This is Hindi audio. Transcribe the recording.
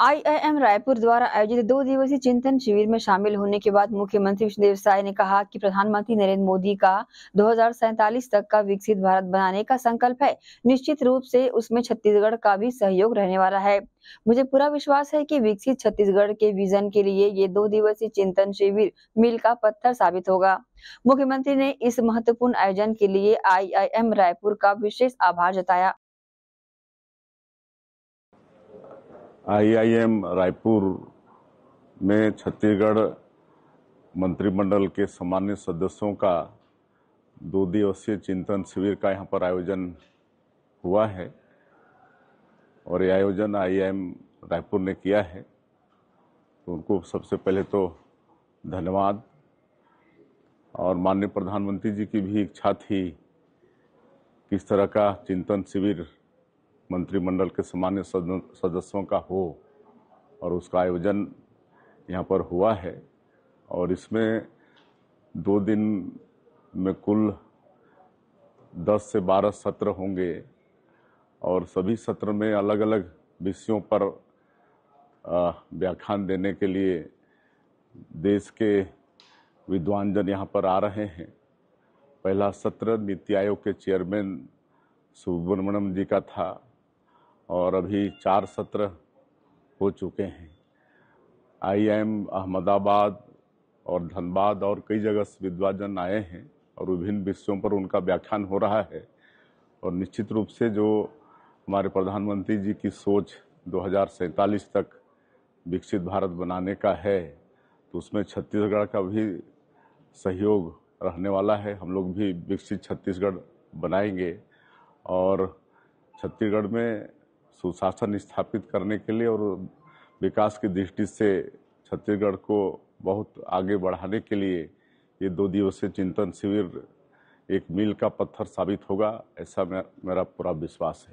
आईआईएम रायपुर द्वारा आयोजित दो दिवसीय चिंतन शिविर में शामिल होने के बाद मुख्यमंत्री विष्णुदेव साय ने कहा कि प्रधानमंत्री नरेंद्र मोदी का दो तक का विकसित भारत बनाने का संकल्प है। निश्चित रूप से उसमें छत्तीसगढ़ का भी सहयोग रहने वाला है। मुझे पूरा विश्वास है कि विकसित छत्तीसगढ़ के विजन के लिए ये दो दिवसीय चिंतन शिविर मील का पत्थर साबित होगा। मुख्यमंत्री ने इस महत्वपूर्ण आयोजन के लिए आईआईएम रायपुर का विशेष आभार जताया। आईआईएम रायपुर में छत्तीसगढ़ मंत्रिमंडल के सामान्य सदस्यों का दो दिवसीय चिंतन शिविर का यहाँ पर आयोजन हुआ है और ये आयोजन आईआईएम रायपुर ने किया है। तो उनको सबसे पहले तो धन्यवाद। और माननीय प्रधानमंत्री जी की भी इच्छा थी किस तरह का चिंतन शिविर मंत्रिमंडल के सामान्य सदस्यों का हो और उसका आयोजन यहाँ पर हुआ है और इसमें दो दिन में कुल 10 से 12 सत्र होंगे और सभी सत्र में अलग अलग विषयों पर व्याख्यान देने के लिए देश के विद्वान जन यहाँ पर आ रहे हैं। पहला सत्र नीति आयोग के चेयरमैन सुब्रमण्यम जी का था। और अभी चार सत्र हो चुके हैं। आईआईएम अहमदाबाद और धनबाद और कई जगह से विद्वाजन आए हैं और विभिन्न विषयों पर उनका व्याख्यान हो रहा है। और निश्चित रूप से जो हमारे प्रधानमंत्री जी की सोच दो तक विकसित भारत बनाने का है तो उसमें छत्तीसगढ़ का भी सहयोग रहने वाला है। हम लोग भी विकसित छत्तीसगढ़ बनाएँगे और छत्तीसगढ़ में सुशासन स्थापित करने के लिए और विकास की दृष्टि से छत्तीसगढ़ को बहुत आगे बढ़ाने के लिए ये दो दिवसीय चिंतन शिविर एक मील का पत्थर साबित होगा, ऐसा मेरा पूरा विश्वास है।